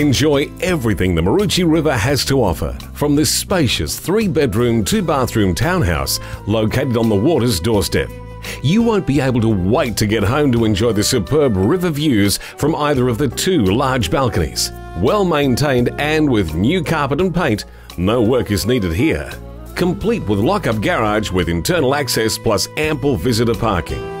Enjoy everything the Maroochy River has to offer from this spacious three bedroom, two bathroom townhouse located on the water's doorstep. You won't be able to wait to get home to enjoy the superb river views from either of the two large balconies. Well maintained and with new carpet and paint, no work is needed here. Complete with lock up garage with internal access plus ample visitor parking.